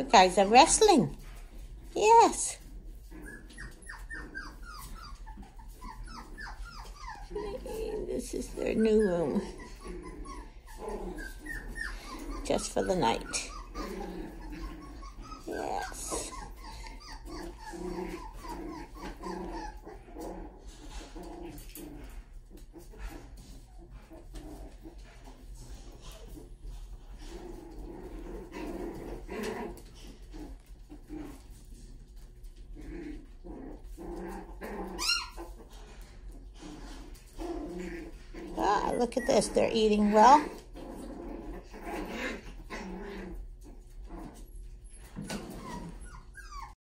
You guys are wrestling. Yes. This is their new room. Just for the night. Yes. Ah, look at this. They're eating well.